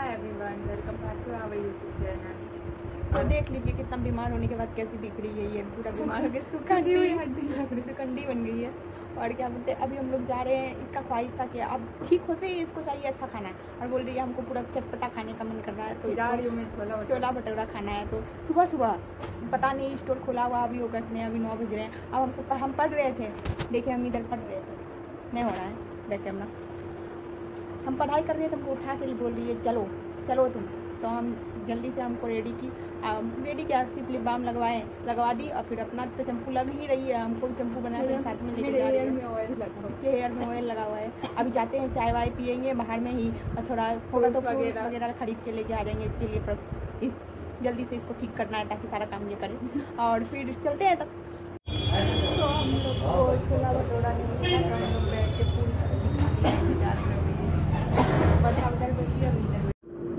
Hi everyone welcome back to our YouTube channel तो देख लीजिए कितना बीमार होने के बाद कैसी दिख रही है ये पूरा बीमार हो गया। सुखंडी हड्डी लग रही सुखंडी बन गई है। और क्या बोलते हैं अभी हम लोग जा रहे हैं इसका ख्वाहिश था कि अब ठीक होते ही इसको चाहिए अच्छा खाना है। और बोल रही है हमको पूरा चटपटा खाने का मन कर रहा है तो जा रही हूँ मैं छोला भटूरा। खाना है। तो सुबह सुबह पता नहीं स्टोर खुला हुआ अभी होगा नहीं अभी नौ बज रहे हैं। अब हमको हम पढ़ रहे थे। देखिए हम इधर पढ़ रहे थे। नहीं हो रहा है। बैक कैमरा हम पढ़ाई कर रहे थे हमको उठा के बोल रही है चलो चलो तुम तो हम जल्दी से हमको रेडी की रेडी किया सिर्फ़ लिप बाम लगवाए लगवा दी और फिर अपना तो चंपू लग ही रही है हमको भी चंपू बना के साथ में लेके जा रही हेयर है में ऑयल लगा हुआ। इसके हेयर में ऑयल लगा हुआ है अभी जाते हैं चाय वाय पियेंगे बाहर में ही और थोड़ा होगा तो फ्रूट्स वगैरह। खरीद के लेके आ जाएँगे इसके लिए इस जल्दी से इसको ठीक करना है ताकि सारा काम ये करे और फिर चलते हैं तब तो हम लोग को छोला भटूरा नहीं मिला तो हम लोग बैठ के पूरी सब्ज़ी खा के जा रहे हैं बस हम उधर बैठिए अभी इधर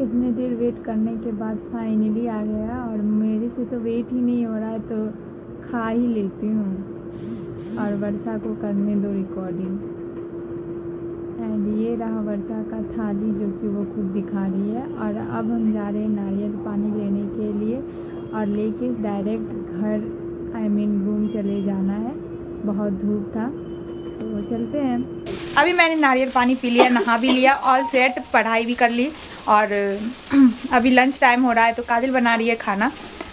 इतने देर करने के बाद फाइनली आ गया और मेरे से तो वेट ही नहीं हो रहा है तो खा ही लेती हूँ। और वर्षा को करने दो रिकॉर्डिंग एंड ये रहा वर्षा का थाली जो कि वो खुद दिखा रही है। और अब हम जा रहे हैं नारियल पानी लेने के लिए और लेके डायरेक्ट घर आई मीन रूम चले जाना है। बहुत धूप था। तो चलते हैं। अभी मैंने नारियल पानी पी लिया, नहा भी लिया ऑल सेट पढ़ाई भी कर ली और, अभी लंच टाइम हो रहा है तो काजल बना रही है खाना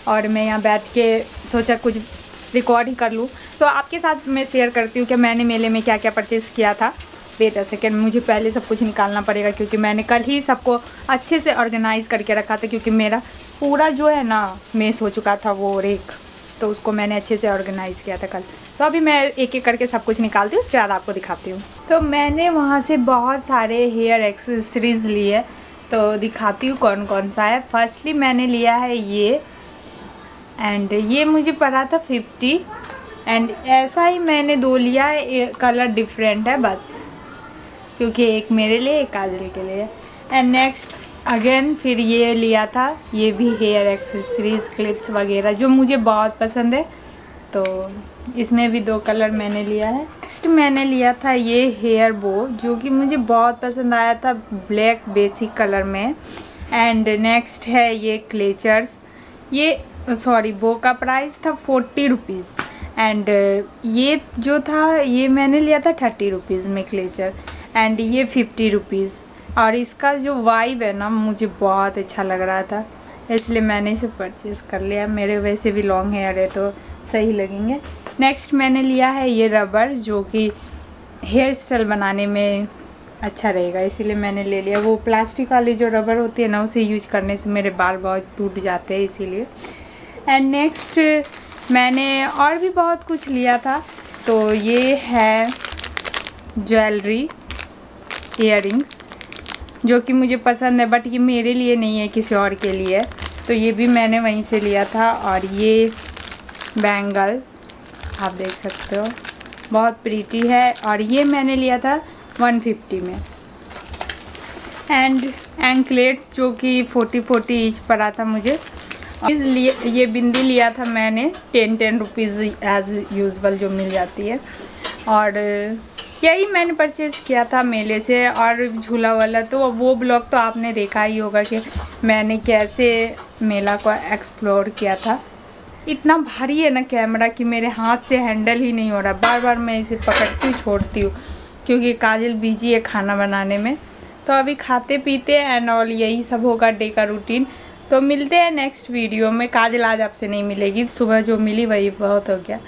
और मैं यहाँ बैठ के सोचा कुछ रिकॉर्ड ही कर लूँ। तो आपके साथ मैं शेयर करती हूँ कि मैंने मेले में क्या क्या परचेज़ किया था। अ सेकेंड मुझे पहले सब कुछ निकालना पड़ेगा क्योंकि मैंने कल ही सबको अच्छे से ऑर्गेनाइज करके रखा था क्योंकि मेरा पूरा जो है ना मेस हो चुका था वो रेक तो उसको मैंने अच्छे से ऑर्गेनाइज किया था कल। तो अभी मैं एक एक करके सब कुछ निकालती हूँ, उसके बाद आपको दिखाती हूँ। तो मैंने वहाँ से बहुत सारे हेयर एक्सेसरीज लिए तो दिखाती हूँ कौन कौन सा है। फर्स्टली मैंने लिया है ये। एंड ये मुझे पड़ा था फिफ्टी एंड ऐसा ही मैंने दो लिया है कलर डिफरेंट है बस। क्योंकि एक मेरे लिए, एक काजल के लिए। एंड नेक्स्ट अगेन फिर ये लिया था, ये भी हेयर एक्सेसरीज क्लिप्स वगैरह, जो मुझे बहुत पसंद है। तो इसमें भी दो कलर मैंने लिया है। नेक्स्ट मैंने लिया था ये हेयर बो जो कि मुझे बहुत पसंद आया था ब्लैक बेसिक कलर में। एंड नेक्स्ट है ये क्लेचर्स ये सॉरी बो का प्राइस था फोर्टी रुपीज़ एंड ये जो था, ये मैंने लिया था थर्टी रुपीज़ में क्लेचर एंड ये फिफ्टी रुपीज़ और इसका जो वाइब है ना, मुझे बहुत अच्छा लग रहा था। इसलिए मैंने इसे परचेज़ कर लिया। मेरे वैसे भी लॉन्ग हेयर है तो सही लगेंगे। नेक्स्ट मैंने लिया है ये रबर जो कि हेयर स्टाइल बनाने में अच्छा रहेगा। इसीलिए मैंने ले लिया। वो प्लास्टिक वाली जो रबर होती है ना, उसे यूज़ करने से मेरे बाल बहुत टूट जाते हैं, इसीलिए। एंड नेक्स्ट मैंने और भी बहुत कुछ लिया था। तो ये है ज्वेलरी इयर जो कि मुझे पसंद है बट ये मेरे लिए नहीं है किसी और के लिए। तो ये भी मैंने वहीं से लिया था और ये बैंगल आप देख सकते हो, बहुत प्रीटी है और ये मैंने लिया था 150 में। एंड एंकलेट्स जो कि 40 40 ईच पड़ा था मुझे इसलिए ये बिंदी लिया था मैंने ten ten rupees as usual जो मिल जाती है। और यही मैंने परचेज़ किया था मेले से और झूला वाला। तो वो ब्लॉग तो आपने देखा ही होगा कि मैंने कैसे मेला को एक्सप्लोर किया था। इतना भारी है ना कैमरा कि मेरे हाथ से हैंडल ही नहीं हो रहा। बार बार मैं इसे पकड़ती छोड़ती हूँ, क्योंकि काजल बिज़ी है खाना बनाने में। तो अभी खाते पीते एंड ऑल यही सब होगा डे का रूटीन तो मिलते हैं नेक्स्ट वीडियो में। काजल आज आपसे नहीं मिलेगी, सुबह जो मिली वही बहुत हो गया।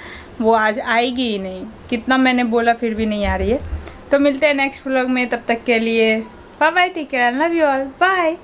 वो आज आएगी ही नहीं। कितना मैंने बोला फिर भी नहीं आ रही है। तो मिलते हैं नेक्स्ट व्लॉग में, तब तक के लिए bye bye take care love you all bye